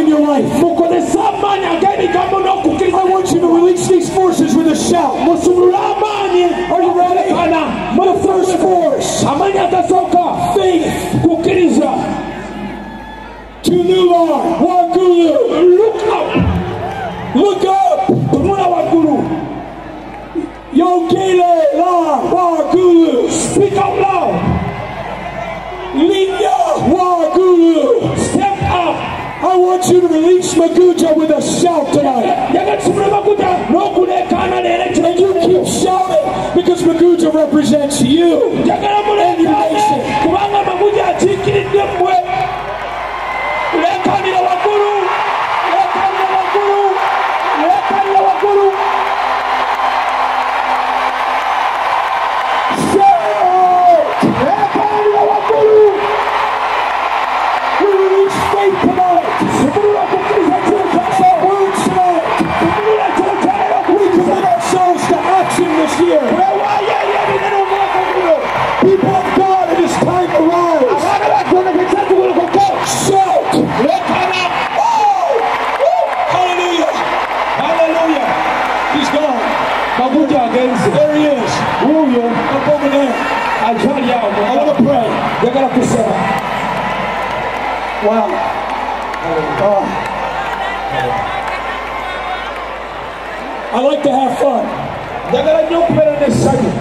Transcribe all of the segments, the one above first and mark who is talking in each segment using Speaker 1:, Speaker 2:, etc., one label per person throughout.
Speaker 1: in your life.
Speaker 2: mukozese amaanyi ag'ebigambo n'okukkiriza
Speaker 1: I want you to release these forces with a shout. Are you ready? The first force faith to new Lord. Wagulu.
Speaker 2: look up
Speaker 1: Look up.
Speaker 2: tunula waggulu
Speaker 1: Yogele la Wagulu.
Speaker 2: speak out loud
Speaker 1: Linya Wagulu. Want you to release Magujja with a shout tonight. And you keep shouting because Magujja represents you.
Speaker 2: njagala muleekaane akyali awo
Speaker 1: I want to pray.
Speaker 2: njagala kusaba
Speaker 1: Wow. Oh. I like to have fun.
Speaker 2: njagala nnyo this n'essanyu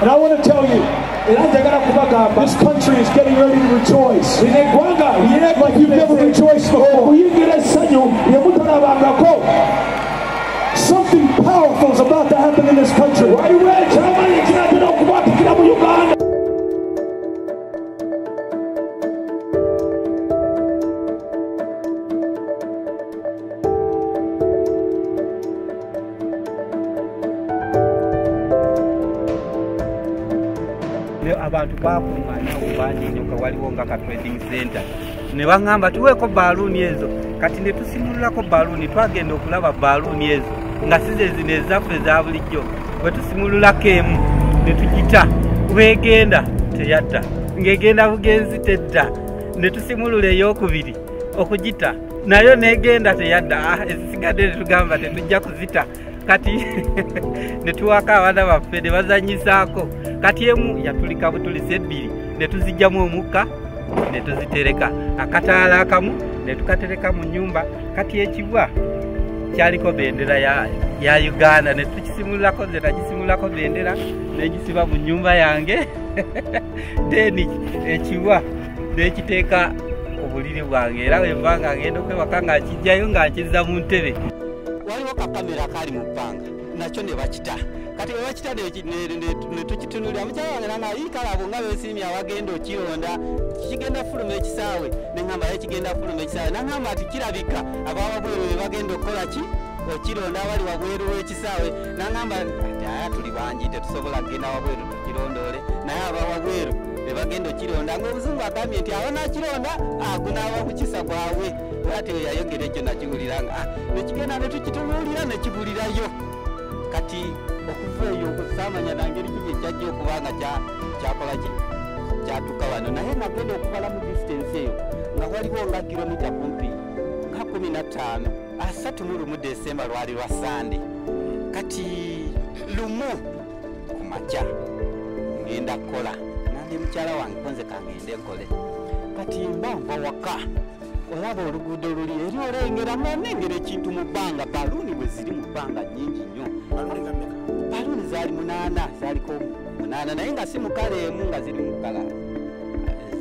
Speaker 1: And I want to tell you, this country is getting ready to rejoice. Like you've never rejoiced before. Something powerful is about to happen in this country.
Speaker 3: Nga ka trading center. Ne baŋŋamba tuweeko baaluuni ezo. Kati ne tusimululako baaluuni twagenda okulaba baaluuni ezo nga si ze zino ezaffe eza bulijjo. Bwe tusimululako emu ne tugita bwegenda teyadda ng'egenda bugenzi tedda. Ne tusimulula eyokubiri okugita nayo negenda teyadda. Ah, ezisigadde netugamba tetujja kuzita. Kati ne tuwaka abaana baffe ne bazanyisaako. Kati emu yatulika butulisa ebbiri ne tuzijjamu omukka ne tuzitereka akataala akamu ne tukatereka mu nyumba kati ekibwa kyaliko bendera ya, uganda ne tukisimulako nze nagisimulako bendera negisiba mu nyumba yange. Then ekibwa nekiteeka obuliri bwange era wenva nga ngenda okwewaka nga nkijjayo nga nkizza mu ntebe. Waliwo kakamera kali mu bbanga nakyo ne bakita kati we bakita ne tukitunulira mukyala wange nanga ikalabo nga besiimye awagenda okironda kigenda fuluma ekisaawe. Neŋamba ye kigenda fuluma ekisaawe. Naŋamba nti kirabika abawabweru be bagenda okukola ki? Okironda abali wabweru w'ekisaawe. Naŋamba aya tuli bangi tetusobola kugenda wabweru tukirondole naye abawabweru bebagenda okironda ngaobuzungu agambye nti aba nakironda agunaaba mukisa gwabwe ate yayogera ekyo nakiwuliranga nekigenda netukitunuulira nekibulirayo kati okuva eyo samanya nangeri kiki ekyajja okubanga kyakola ki kyatuka wano naye nagenda okubala mu disitansi eyo. Nga waliwo nga kilomita kumpi nga kumi na ttaano asatu mu lumu desemba lwali lwa sande kati lumu ku makya ngenda kukola nandi mukyala wange konze kangende nkole. Kati mba nva waka olaba oluguudo luli eri olengera nga onengera ekintu mu bbanga. Baluuni bwe ziri mu bbanga nyingi nnyo zaali munaana zaaliko munaana naye nga si mukala emu nga ziri mu kala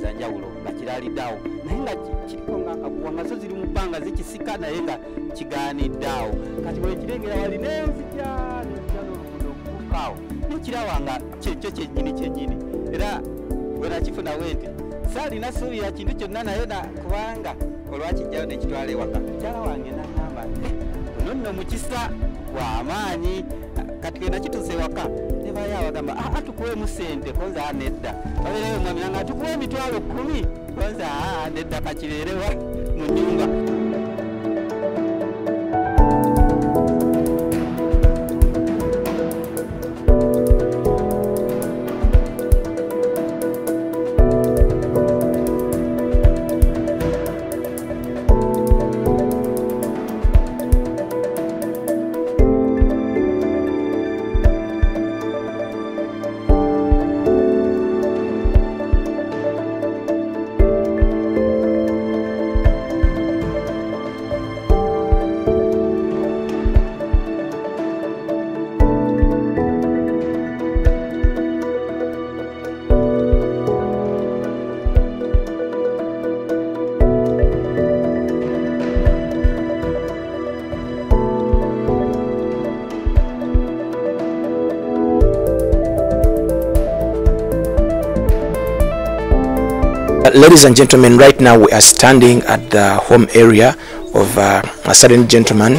Speaker 3: zanjawulo nga kiraaliddeawo naye nga kiriko nga akaguwa nga zo ziri mu bbanga zikisika naye nga kigaaniddaawo kati bwekirengera wali nenzija nenzija n'oluguudo okukaawo. Nekirawa nga kyekyo kyennyini kyennyini. Era bwenakifunawe nti saalina suubira kintu kyonna naye kubanga olwakijjayo nekitwala ewaka. Mukyala wange naŋamba ono nno mukisa gwamaanyi kati genda kituuse ewaka nebayo abagamba aa tukuwemu sente konza a nedda. Babeereyo mwami nanga tukuwa emitwalo kumi konza aa nedda kakibeerewa mu nyumba
Speaker 4: Ladies and gentlemen, right now we are standing at the home area of uh, a certain gentleman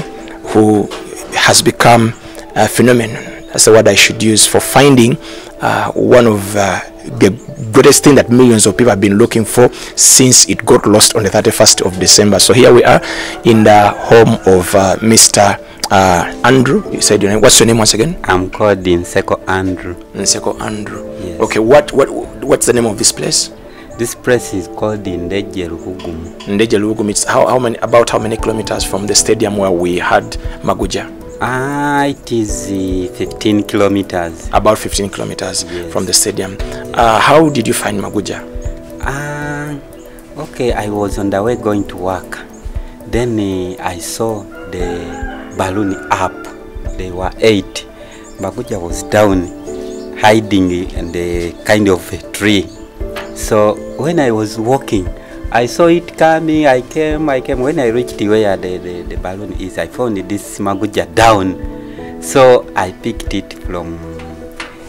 Speaker 4: who has become a phenomenon. That's the word I should use for finding uh, one of uh, the greatest thing that millions of people have been looking for since it got lost on the 31st of December. So here we are in the home of uh, Mr. Uh, Andrew. You said your name. What's your name once again?
Speaker 3: I'm called Nseko Andrew.
Speaker 4: Nseko Andrew.
Speaker 3: Yes.
Speaker 4: Okay. What what what's the name of this place?
Speaker 3: This place is called Ndeje Luhugum.
Speaker 4: Ndeje Luhugum, It's how, how many about how many kilometers from the stadium where we had Maguja?
Speaker 3: Ah, it is uh, 15 kilometers.
Speaker 4: About 15 kilometers
Speaker 3: Yes.
Speaker 4: from the stadium. Uh, how did you find Maguja?
Speaker 3: Ah, okay, I was on the way going to work. Then uh, I saw the balloon up. They were eight. Maguja was down, hiding in the kind of a tree. So when I was walking, I saw it coming. I came, I came. When I reached where the, the, the balloon is, I found this Maguja down. So I picked it from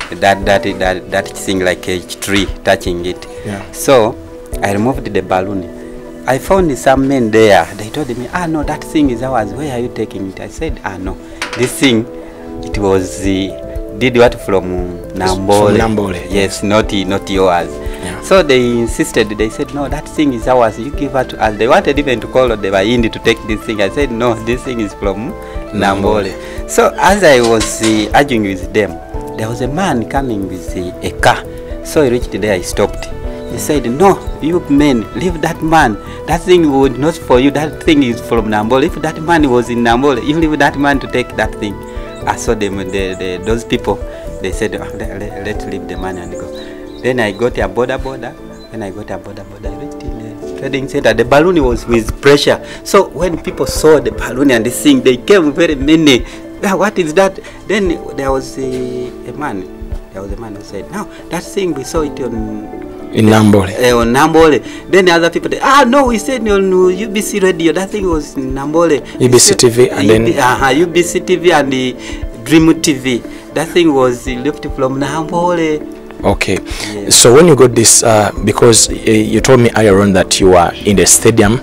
Speaker 3: that that that that thing like a tree touching it.
Speaker 4: Yeah.
Speaker 3: So I removed the balloon. I found some men there. They told me, ah no, that thing is ours. Where are you taking it? I said, ah no, this thing, it was uh, did what from Nambole.
Speaker 4: Nambole,
Speaker 3: Yes, not not yours.
Speaker 4: Yeah.
Speaker 3: So they insisted. They said, no, that thing is ours. You give it to us. They wanted even to call the Bahindi to take this thing. I said, no, this thing is from Namboole. So as I was uh, arguing with them, there was a man coming with uh, a car. So he reached there, he stopped. He said, no, you men, leave that man. That thing would not for you. That thing is from Namboole. If that man was in Namboole, you leave that man to take that thing. I saw them, the, the, those people, they said, oh, let, let, let's leave the man and go. Then I got a border border. When I got a border border, I reached in the trading center. The balloon was with pressure. So when people saw the balloon and the thing, they came very many. Yeah, what is that? Then there was a, a man. There was a man who said, "No, that thing we saw it on
Speaker 4: In Nambole.
Speaker 3: uh, on Nambole. Then the other people, they, ah no, we said on UBC radio. That thing was in Nambole.
Speaker 4: UBC TV and then-
Speaker 3: uh, -huh, UBC TV and the Dream TV. That thing was left from Nambole.
Speaker 4: Okay.
Speaker 3: Yes.
Speaker 4: So when you got this, uh, because uh, you told me earlier on that you were in the stadium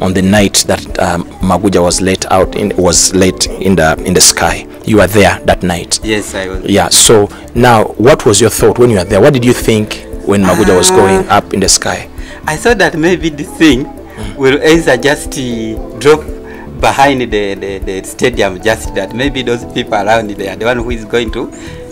Speaker 4: on the night that um, Magujja was let out in was late in the in the sky. You were there that night.
Speaker 3: Yes, I was.
Speaker 4: Yeah. So now, what was your thought when you were there? What did you think when Magujja was
Speaker 3: Ah.
Speaker 4: going up in the sky?
Speaker 3: I thought that maybe this thing will either just uh, drop behind the, the, the stadium, just that maybe those people around there, the one who is going to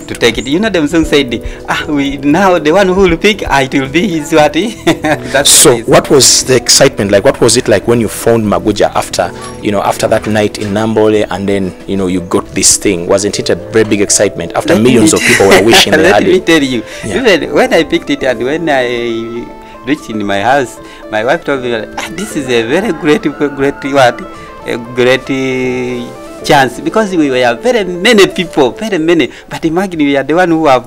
Speaker 3: to take it. You know, them song said, ah, we now the one who will pick, ah, it will be his what? That's
Speaker 4: So
Speaker 3: nice.
Speaker 4: what was the excitement like? What was it like when you found Maguja after you know after that night in Nambole and then you know you got this thing? Wasn't it a very big excitement after
Speaker 3: Let
Speaker 4: millions of people were wishing they
Speaker 3: Let me tell you,
Speaker 4: Yeah.
Speaker 3: even when I picked it and when I reached in my house, my wife told me, ah, this is a very great, great what, a great uh, chance because we were very many people, very many. But imagine we are the one who have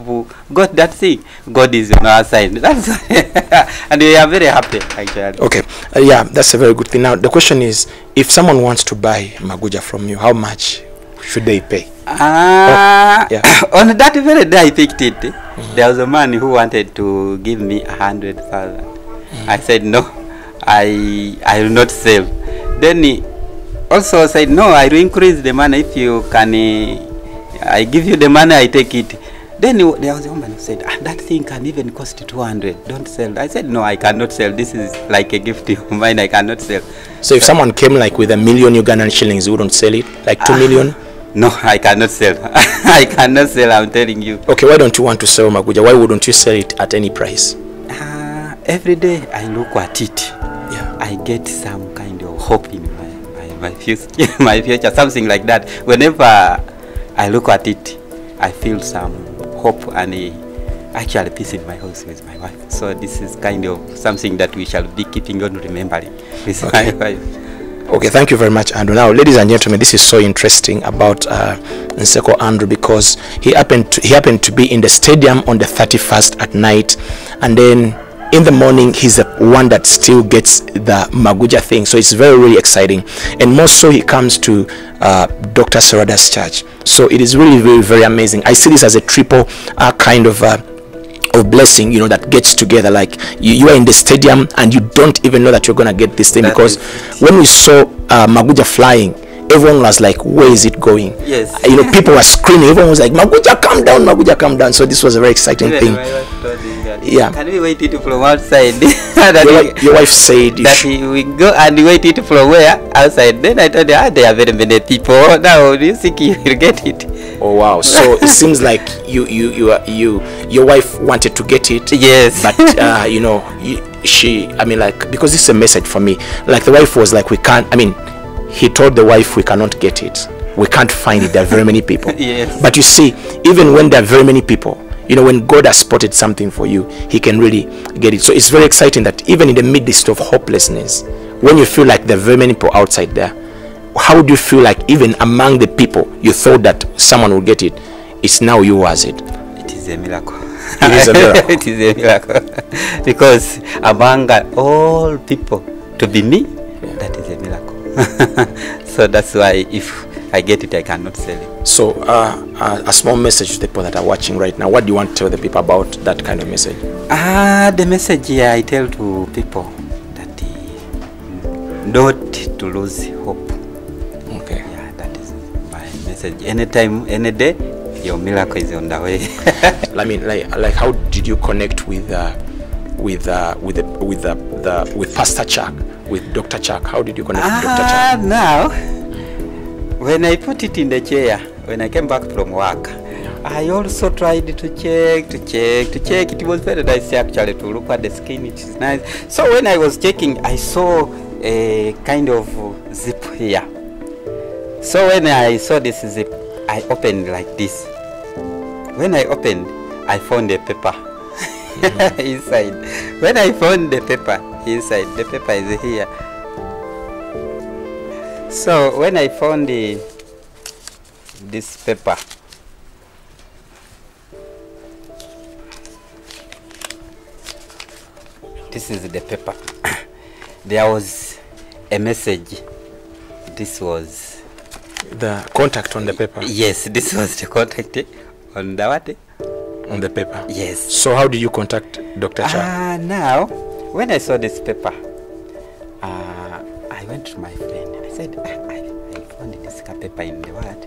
Speaker 3: got that thing. God is on our side. That's and we are very happy actually.
Speaker 4: Okay, uh, yeah, that's a very good thing. Now the question is, if someone wants to buy Maguja from you, how much should they pay?
Speaker 3: Ah, uh,
Speaker 4: yeah.
Speaker 3: on that very day I picked it. mm -hmm. There was a man who wanted to give me a hundred thousand. Mm -hmm. I said no, I I will not sell. Then he also said no, I will increase the money if you can. Uh, I give you the money, I take it. Then he, there was a woman who said, ah, that thing can even cost 200. Don't sell. I said, no, I cannot sell. This is like a gift of mine. I cannot sell.
Speaker 4: So if someone came like with a million Ugandan shillings, you wouldn't sell it, like two
Speaker 3: uh,
Speaker 4: million.
Speaker 3: No, I cannot sell. I cannot sell. I'm telling you.
Speaker 4: Okay, why don't you want to sell Maguja? Why wouldn't you sell it at any price?
Speaker 3: Uh, every day I look at it,
Speaker 4: Yeah.
Speaker 3: I get some kind of hope in my my, future, my future, something like that. Whenever I look at it, I feel some hope and uh, actually peace in my house with my wife. So this is kind of something that we shall be keeping on remembering with
Speaker 4: Okay.
Speaker 3: my wife.
Speaker 4: Okay, thank you very much, Andrew. Now, ladies and gentlemen, this is so interesting about uh, Nseko Andrew because he happened to, he happened to be in the stadium on the 31st at night, and then in the morning he's the one that still gets the Magujja thing. So it's very really exciting, and more so he comes to uh, Dr. Sarada's church. So it is really very very amazing. I see this as a triple uh, kind of. Uh, of blessing, you know, that gets together. Like you, you are in the stadium and you don't even know that you're gonna get this thing
Speaker 3: That
Speaker 4: because when we saw uh, Magujja flying, everyone was like, "Where is it going?"
Speaker 3: Yes.
Speaker 4: You know, people were screaming. Everyone was like, "Magujja, come down! Magujja, come down!" So this was a very exciting
Speaker 3: Even
Speaker 4: thing.
Speaker 3: my wife told
Speaker 4: Yeah.
Speaker 3: Can we wait it from outside? that
Speaker 4: Your,
Speaker 3: we-
Speaker 4: your wife said,
Speaker 3: that we go and wait it from where outside. Then I told her, ah, there are very many people. Now do you think you will get it?
Speaker 4: "Oh wow!" So it seems like you, you, you, are, you, your wife wanted to get it.
Speaker 3: Yes.
Speaker 4: but uh, you know you, she i mean like because this is a message for me like the wife was like we can't i mean he told the wife we cannot get it we can't find it there are very many people
Speaker 3: Yes.
Speaker 4: but you see even when there are very many people you know when god has spotted something for you he can really get it so it's very exciting that even in the midst of hopelessness when you feel like there are very many people outside there how do you feel like even among the people you thought that someone will get it it's now you who has it
Speaker 3: It is a miracle.
Speaker 4: It is a miracle.
Speaker 3: it is a miracle. because among all people, to be me, that is a miracle. so that's why if I get it, I cannot sell it.
Speaker 4: So, uh, uh, a small message to the people that are watching right now. What do you want to tell the people about that kind of message?
Speaker 3: Uh, the message yeah, I tell to people that uh, not to lose hope.
Speaker 4: Okay.
Speaker 3: Yeah, that is my message. Anytime, any day, your miracle is on the way.
Speaker 4: I mean, like, like, how did you connect with, uh, with, uh, with, the, with the, the, with Pastor Chuck, with Dr. Chuck? How did you connect with Dr.
Speaker 3: Ah,
Speaker 4: Chuck?
Speaker 3: now, when I put it in the chair, when I came back from work, I also tried to check, to check, to check. It was very nice actually to look at the skin. It is nice. So when I was checking, I saw a kind of zip here. So when I saw this zip, I opened like this. When I opened, I found a paper inside. When I found the paper inside, the paper is here. So when I found the, this paper, this is the paper. there was a message. This was
Speaker 4: The contact on the paper.
Speaker 3: yes, this was the contact on the what?
Speaker 4: On the paper.
Speaker 3: Yes.
Speaker 4: So, how did you contact Dr. Chuck?
Speaker 3: Ah, now, when I saw this paper, uh, I went to my friend. and I said, ah, I, I found this paper in the what?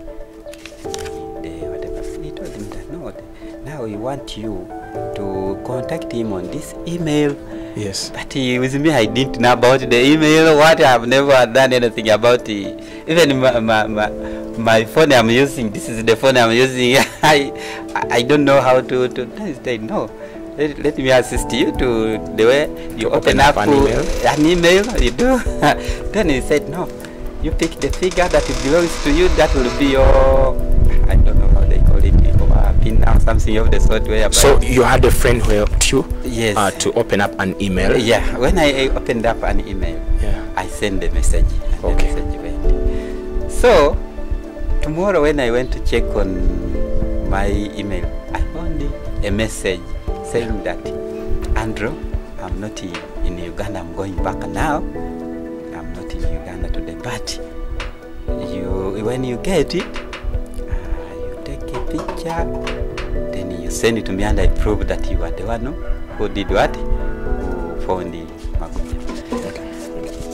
Speaker 3: In the whatever. He told him that no, now we want you to contact him on this email.
Speaker 4: Yes.
Speaker 3: But he, with me, I didn't know about the email. What I've never done anything about it. Even my, my, my, my phone I'm using. This is the phone I'm using. I I I don't know how to to. No. Let, let me assist you to the way you
Speaker 4: To
Speaker 3: open,
Speaker 4: open up
Speaker 3: up,
Speaker 4: an
Speaker 3: uh,
Speaker 4: email?
Speaker 3: an email. You do. then he said no. You pick the figure that belongs to you. That will be your. I don't know how they call it. Or pin or something of the sort. Where
Speaker 4: So, you had a friend who helped you
Speaker 3: Yes.
Speaker 4: uh, to open up an email?
Speaker 3: Yeah, when I uh, opened up an email,
Speaker 4: Yeah.
Speaker 3: I sent the message. And
Speaker 4: Okay.
Speaker 3: The message went. So, tomorrow when I went to check on my email, I found a message saying that, Andrew, I'm not in Uganda, I'm going back now. I'm not in Uganda today, but you, when you get it, uh, you take a picture, then you send it to me and I prove that you are the one who did what? Who found the Makuja.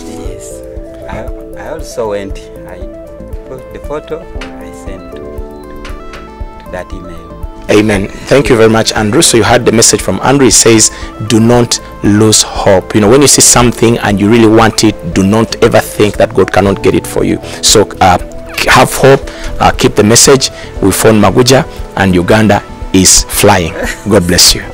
Speaker 3: Yes. I, I also went, I put the photo, I sent to, to that email.
Speaker 4: Amen. Thank you very much, Andrew. So you had the message from Andrew. He says, "Do not lose hope." You know, when you see something and you really want it, do not ever think that God cannot get it for you. So uh, have hope. Uh, keep the message. We found Magujja, and Uganda is flying. God bless you.